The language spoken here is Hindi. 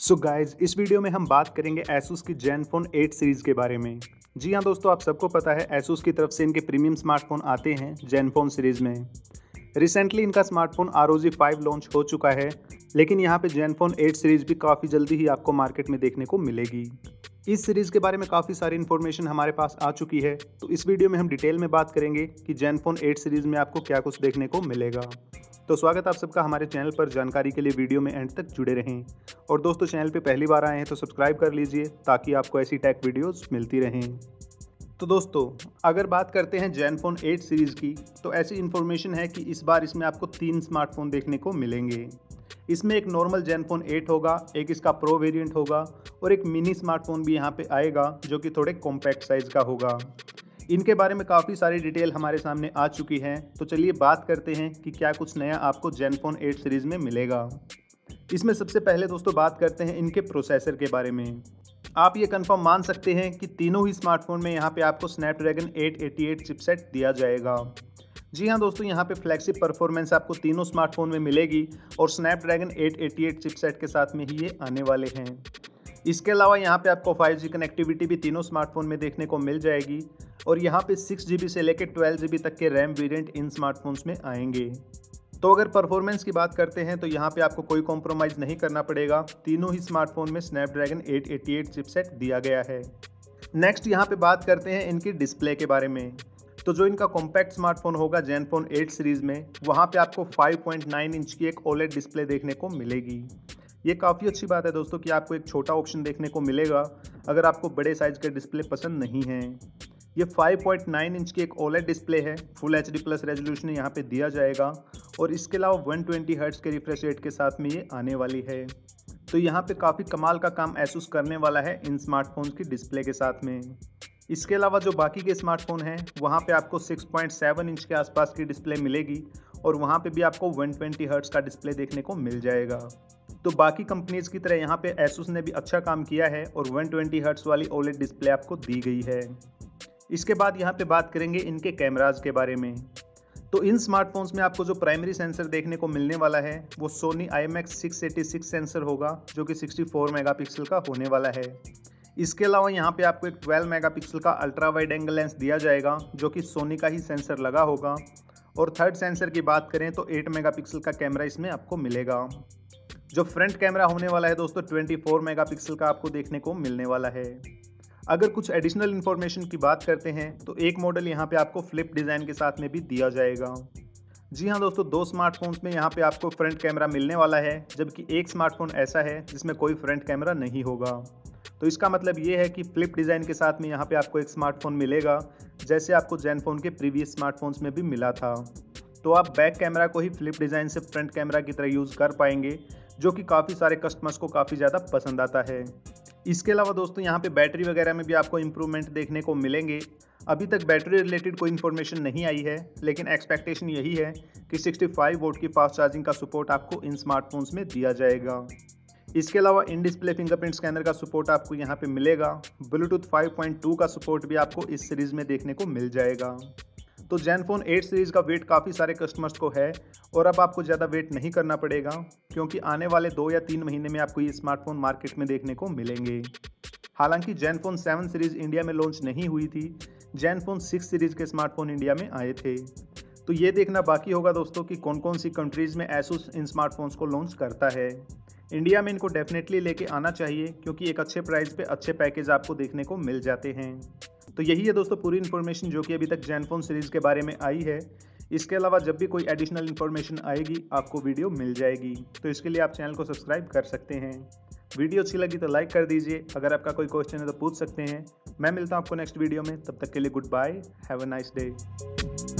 सो so गाइज़ इस वीडियो में हम बात करेंगे एसूस की Zenfone 8 सीरीज़ के बारे में। जी हाँ दोस्तों, आप सबको पता है एसूस की तरफ़ से इनके प्रीमियम स्मार्टफ़ोन आते हैं Zenfone सीरीज़ में। रिसेंटली इनका smartphone R O five launch हो चुका है, लेकिन यहाँ पे Zenfone 8 सीरीज़ भी काफ़ी जल्दी ही आपको मार्केट में देखने को मिलेगी। इस सीरीज़ के बारे में काफ़ी सारी इन्फॉर्मेशन हमारे पास आ चुकी है तो इस वीडियो में हम डिटेल में बात करेंगे कि Zenfone 8 सीरीज़ में आपको क्या कुछ देखने को मिलेगा। तो स्वागत आप सबका हमारे चैनल पर। जानकारी के लिए वीडियो में एंड तक जुड़े रहें। और दोस्तों, चैनल पे पहली बार आए हैं तो सब्सक्राइब कर लीजिए ताकि आपको ऐसी टैक वीडियोस मिलती रहें। तो दोस्तों, अगर बात करते हैं जैनफोन 8 सीरीज़ की तो ऐसी इन्फॉर्मेशन है कि इस बार इसमें आपको तीन स्मार्टफ़ोन देखने को मिलेंगे। इसमें एक नॉर्मल जैनफोन 8 होगा, एक इसका प्रो वेरिएंट होगा, और एक मिनी स्मार्टफ़ोन भी यहाँ पे आएगा, जो कि थोड़े कॉम्पैक्ट साइज़ का होगा। इनके बारे में काफ़ी सारी डिटेल हमारे सामने आ चुकी है। तो चलिए बात करते हैं कि क्या कुछ नया आपको जेनफोन 8 सीरीज़ में मिलेगा। इसमें सबसे पहले दोस्तों बात करते हैं इनके प्रोसेसर के बारे में। आप ये कंफर्म मान सकते हैं कि तीनों ही स्मार्टफ़ोन में यहाँ पे आपको स्नैपड्रैगन 888 चिपसेट दिया जाएगा। जी हाँ दोस्तों, यहाँ पे फ्लैगशिप परफॉर्मेंस आपको तीनों स्मार्टफ़ोन में मिलेगी और स्नैपड्रैगन 888 चिपसेट के साथ में ही ये आने वाले हैं। इसके अलावा यहाँ पे आपको 5G कनेक्टिविटी भी तीनों स्मार्टफ़ोन में देखने को मिल जाएगी और यहाँ पे सिक्स जी से लेकर ट्वेल्व जी तक के रैम वेरिएंट इन स्मार्टफोन्स में आएँगे। तो अगर परफॉर्मेंस की बात करते हैं तो यहाँ पे आपको कोई कॉम्प्रोमाइज़ नहीं करना पड़ेगा। तीनों ही स्मार्टफ़ोन में स्नैपड्रैगन 888 चिपसेट दिया गया है। नेक्स्ट यहाँ पे बात करते हैं इनकी डिस्प्ले के बारे में। तो जो इनका कॉम्पैक्ट स्मार्टफ़ोन होगा जैनफोन 8 सीरीज़ में, वहाँ पे आपको 5.9 इंच की एक ओलेट डिस्प्ले देखने को मिलेगी। ये काफ़ी अच्छी बात है दोस्तों कि आपको एक छोटा ऑप्शन देखने को मिलेगा, अगर आपको बड़े साइज़ के डिस्प्ले पसंद नहीं हैं। ये 5.9 इंच की एक ओलेट डिस्प्ले है full H D plus resolution यहाँ पे दिया जाएगा, और इसके अलावा 120 ट्वेंटी के रिफ्रेश रेट के साथ में ये आने वाली है। तो यहाँ पे काफ़ी कमाल का काम एसूस करने वाला है इन स्मार्टफोन्स की डिस्प्ले के साथ में। इसके अलावा जो बाकी के स्मार्टफ़ोन हैं, वहाँ पे आपको 6.7 इंच के आसपास की डिस्प्ले मिलेगी, और वहाँ पे भी आपको 120 ट्वेंटी हर्ट्स का डिस्प्ले देखने को मिल जाएगा। तो बाकी कंपनीज़ की तरह यहाँ पे एसूस ने भी अच्छा काम किया है और 120 ट्वेंटी वाली ओलेट डिस्प्ले आपको दी गई है। इसके बाद यहाँ पे बात करेंगे इनके कैमराज के बारे में। तो इन स्मार्टफोन्स में आपको जो प्राइमरी सेंसर देखने को मिलने वाला है, वो सोनी आई एम सेंसर होगा, जो कि 64 मेगापिक्सल का होने वाला है। इसके अलावा यहाँ पे आपको एक 12 मेगापिक्सल का अल्ट्रा वाइड एंगल लेंस दिया जाएगा, जो कि सोनी का ही सेंसर लगा होगा। और थर्ड सेंसर की बात करें तो 8 मेगापिक्सल का कैमरा इसमें आपको मिलेगा। जो फ्रंट कैमरा होने वाला है दोस्तों 24 मेगापिक्सल का आपको देखने को मिलने वाला है। अगर कुछ एडिशनल इन्फॉर्मेशन की बात करते हैं तो एक मॉडल यहाँ पे आपको फ्लिप डिज़ाइन के साथ में भी दिया जाएगा। जी हाँ दोस्तों, दो स्मार्टफोन्स में यहाँ पे आपको फ्रंट कैमरा मिलने वाला है, जबकि एक स्मार्टफ़ोन ऐसा है, जिसमें कोई फ्रंट कैमरा नहीं होगा। तो इसका मतलब ये है कि फ्लिप डिज़ाइन के साथ में यहाँ पे आपको एक स्मार्टफ़ोन मिलेगा, जैसे आपको जैनफोन के प्रीवियस स्मार्टफोन्स में भी मिला था। तो आप बैक कैमरा को ही फ्लिप डिज़ाइन से फ्रंट कैमरा की तरह यूज़ कर पाएँगे, जो कि काफ़ी सारे कस्टमर्स को काफ़ी ज़्यादा पसंद आता है। इसके अलावा दोस्तों, यहाँ पे बैटरी वगैरह में भी आपको इम्प्रूवमेंट देखने को मिलेंगे। अभी तक बैटरी रिलेटेड कोई इन्फॉर्मेशन नहीं आई है, लेकिन एक्सपेक्टेशन यही है कि 65 वोट की फास्ट चार्जिंग का सपोर्ट आपको इन स्मार्टफोन्स में दिया जाएगा। इसके अलावा इन डिस्प्ले फिंगरप्रिंट स्कैनर का सपोर्ट आपको यहाँ पे मिलेगा। ब्लूटूथ 5.2 का सपोर्ट भी आपको इस सीरीज़ में देखने को मिल जाएगा। तो जैनफोन 8 सीरीज़ का वेट काफ़ी सारे कस्टमर्स को है और अब आपको ज़्यादा वेट नहीं करना पड़ेगा, क्योंकि आने वाले दो या तीन महीने में आपको ये स्मार्टफ़ोन मार्केट में देखने को मिलेंगे। हालाँकि जैनफोन 7 सीरीज़ इंडिया में लॉन्च नहीं हुई थी जैनफोन 6 सीरीज़ के स्मार्टफ़ोन इंडिया में आए थे। तो ये देखना बाकी होगा दोस्तों कि कौन कौन सी कंट्रीज़ में एसूस इन स्मार्टफोन्स को लॉन्च करता है। इंडिया में इनको डेफिनेटली लेके आना चाहिए, क्योंकि एक अच्छे प्राइस पे अच्छे पैकेज आपको देखने को मिल जाते हैं। तो यही है दोस्तों पूरी इन्फॉर्मेशन जो कि अभी तक जैनफोन सीरीज़ के बारे में आई है। इसके अलावा जब भी कोई एडिशनल इन्फॉर्मेशन आएगी, आपको वीडियो मिल जाएगी। तो इसके लिए आप चैनल को सब्सक्राइब कर सकते हैं। वीडियो अच्छी लगी तो लाइक कर दीजिए। अगर आपका कोई क्वेश्चन है तो पूछ सकते हैं। मैं मिलता हूँ आपको नेक्स्ट वीडियो में। तब तक के लिए goodbye have a nice day